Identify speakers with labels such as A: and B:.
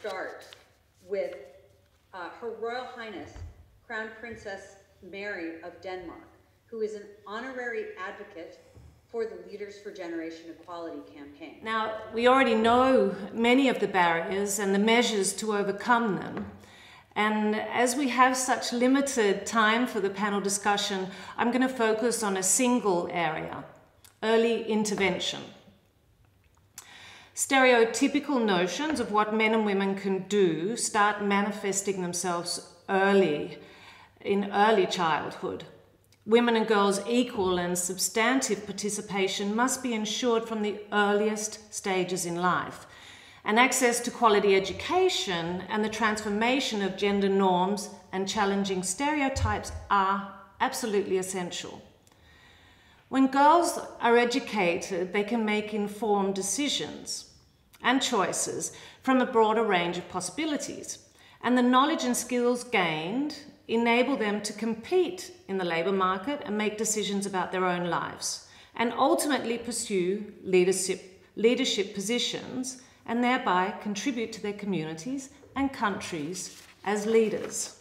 A: start with uh, Her Royal Highness Crown Princess Mary of Denmark, who is an honorary advocate for the Leaders for Generation Equality campaign.
B: Now, we already know many of the barriers and the measures to overcome them. And as we have such limited time for the panel discussion, I'm going to focus on a single area early intervention. Stereotypical notions of what men and women can do start manifesting themselves early, in early childhood. Women and girls' equal and substantive participation must be ensured from the earliest stages in life. And access to quality education and the transformation of gender norms and challenging stereotypes are absolutely essential. When girls are educated, they can make informed decisions and choices from a broader range of possibilities. And the knowledge and skills gained enable them to compete in the labour market and make decisions about their own lives, and ultimately pursue leadership, leadership positions and thereby contribute to their communities and countries as leaders.